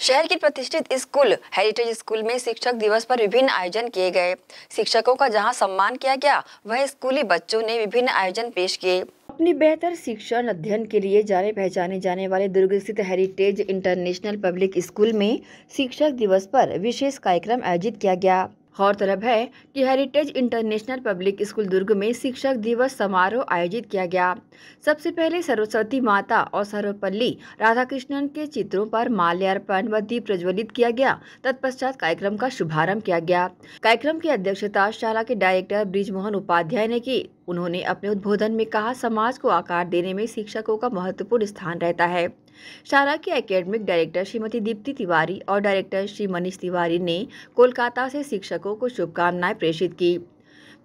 शहर के प्रतिष्ठित स्कूल हेरिटेज स्कूल में शिक्षक दिवस पर विभिन्न आयोजन किए गए। शिक्षकों का जहाँ सम्मान किया गया, वह स्कूली बच्चों ने विभिन्न आयोजन पेश किए। अपनी बेहतर शिक्षण अध्ययन के लिए जाने पहचाने जाने वाले दुर्ग स्थित हेरिटेज इंटरनेशनल पब्लिक स्कूल में शिक्षक दिवस पर विशेष कार्यक्रम आयोजित किया गया। गौरतलब है कि heritage international public school Durg में शिक्षक दिवस समारोह आयोजित किया गया। सबसे पहले सरस्वती माता और सर्वपल्ली राधाकृष्णन के चित्रों पर माल्यार्पण व दीप प्रज्वलित किया गया। तत्पश्चात कार्यक्रम का शुभारंभ किया गया। कार्यक्रम की अध्यक्षता शाला के डायरेक्टर ब्रिजमोहन उपाध्याय ने की। उन्होंने अपने उद्बोधन में कहा, समाज को आकार देने में शिक्षकों का महत्वपूर्ण स्थान रहता है। शाला के एकेडमिक डायरेक्टर श्रीमती दीप्ति तिवारी और डायरेक्टर श्री मनीष तिवारी ने कोलकाता से शिक्षकों को शुभकामनाएँ प्रेषित की।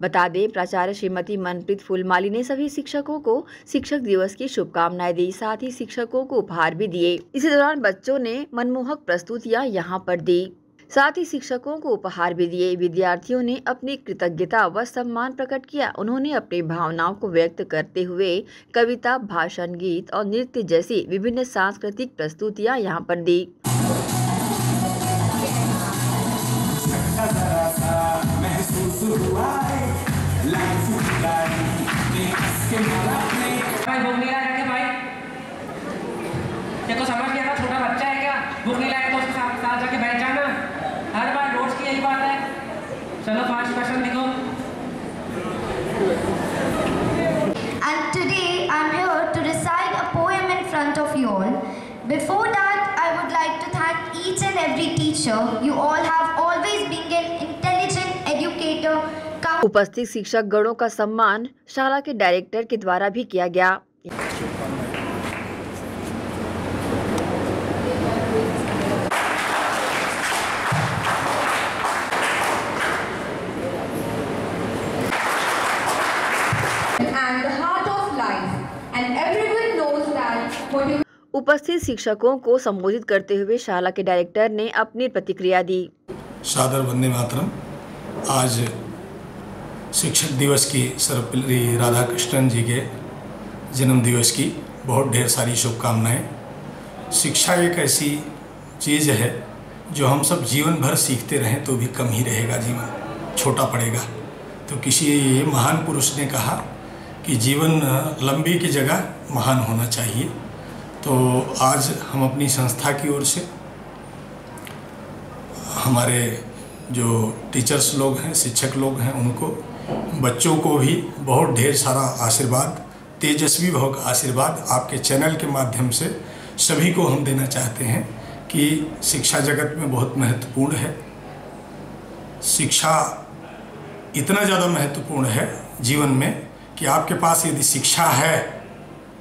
बता दें, प्राचार्य श्रीमती मनप्रीत फुलमाली ने सभी शिक्षकों को शिक्षक दिवस की शुभकामनाएँ दी, साथ ही शिक्षकों को उपहार भी दिए। इसी दौरान बच्चों ने मनमोहक प्रस्तुतियाँ यहाँ पर दी। साथ ही शिक्षकों को उपहार भी दिए। विद्यार्थियों ने अपनी कृतज्ञता व सम्मान प्रकट किया। उन्होंने अपनी भावनाओं को व्यक्त करते हुए कविता, भाषण, गीत और नृत्य जैसी विभिन्न सांस्कृतिक प्रस्तुतियाँ यहाँ पर दी। तो समझ गया था छोटा बच्चा है क्या? भूख नहीं लाया तो उसके साथ साथ जाके बैठ जाना हर बार नोट्स की यही बात है चलो पाँच क्वेश्चन लिखो। And today I am here to recite a poem in front of you all before that I would like to thank each and every teacher you all have always being an intelligent educator उपस्थित शिक्षक गणों का सम्मान शाला के director के द्वारा भी किया गया. And everyone knows that motivation उपस्थित शिक्षकों को संबोधित करते हुए शाला के डायरेक्टर ने अपनी प्रतिक्रिया दी। सादर वंदे मातरम आज शिक्षक दिवस की सर्वपल्ली राधा कृष्णन जी के जन्म दिवस की बहुत ढेर सारी शुभकामनाएँ। शिक्षा एक ऐसी चीज़ है जो हम सब जीवन भर सीखते रहें तो भी कम ही रहेगा जीवन छोटा पड़ेगा। तो किसी महान पुरुष ने कहा कि जीवन लंबी की जगह महान होना चाहिए। तो आज हम अपनी संस्था की ओर से, हमारे जो टीचर्स लोग हैं, शिक्षक लोग हैं, उनको, बच्चों को भी बहुत ढेर सारा आशीर्वाद, तेजस्वी भव का आशीर्वाद आपके चैनल के माध्यम से सभी को हम देना चाहते हैं कि शिक्षा जगत में बहुत महत्वपूर्ण है। शिक्षा इतना ज़्यादा महत्वपूर्ण है जीवन में कि आपके पास यदि शिक्षा है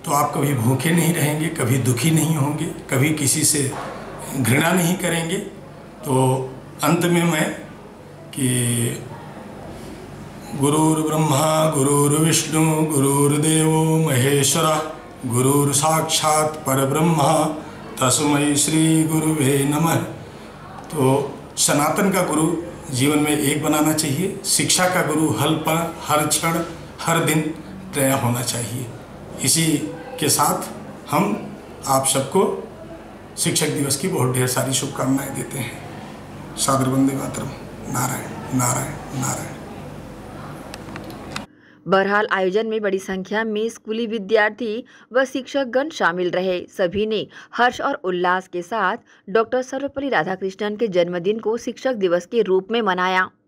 तो आप कभी भूखे नहीं रहेंगे, कभी दुखी नहीं होंगे, कभी किसी से घृणा नहीं करेंगे। तो अंत में मैं कि गुरुर्ब्रह्मा गुरुर्विष्णु गुरुर्देवो महेश्वर, गुरुर साक्षात परब्रह्मा, तस्मै श्री गुरुवे नमः। तो सनातन का गुरु जीवन में एक बनाना चाहिए, शिक्षा का गुरु हल पर हर क्षण हर दिन तय होना चाहिए। इसी के साथ हम आप सबको शिक्षक दिवस की बहुत ढेर सारी शुभकामनाएँ देते हैं। सादर वंदे मातरम। नारायण नारायण नारायण। बहरहाल आयोजन में बड़ी संख्या में स्कूली विद्यार्थी व शिक्षकगण शामिल रहे। सभी ने हर्ष और उल्लास के साथ डॉक्टर सर्वपल्ली राधाकृष्णन के जन्मदिन को शिक्षक दिवस के रूप में मनाया।